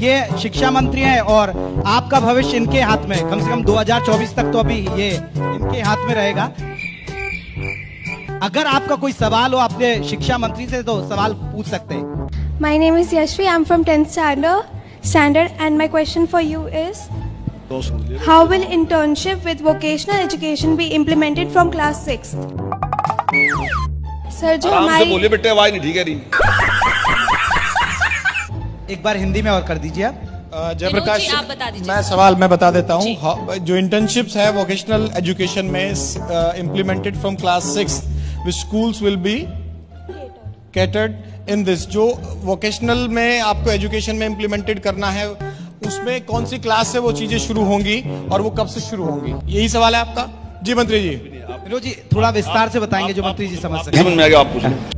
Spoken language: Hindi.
ये शिक्षा मंत्री हैं और आपका भविष्य इनके हाथ में कम से कम 2024 तक तो अभी ये इनके हाथ में रहेगा। अगर आपका कोई सवाल हो आपके शिक्षा मंत्री से तो सवाल पूछ सकते हैं। My name is Yashvi I am from tenth standard standard and my question for you is how will internship with vocational education be implemented from class six sir जो हमारे बोले बेटे आवाज़ नहीं ठीक है एक बार हिंदी में और कर दीजिए आप। जयप्रकाश आप बता दीजिए। मैं सवाल मैं बता देता हूँ। हाँ, जो इंटर्नशिप्स है वोकेशनल एजुकेशन में implemented from class six schools will be catered in this जो वोकेशनल में आपको एजुकेशन में इम्प्लीमेंटेड करना है उसमें कौन सी क्लास से वो चीज़ें शुरू होंगी और वो कब से शुरू होंगी? यही सवाल है आपका? जी मंत्री जी। जी थोड़ा विस्तार से बताएँगे जो मंत्री जी समझ सके। समझ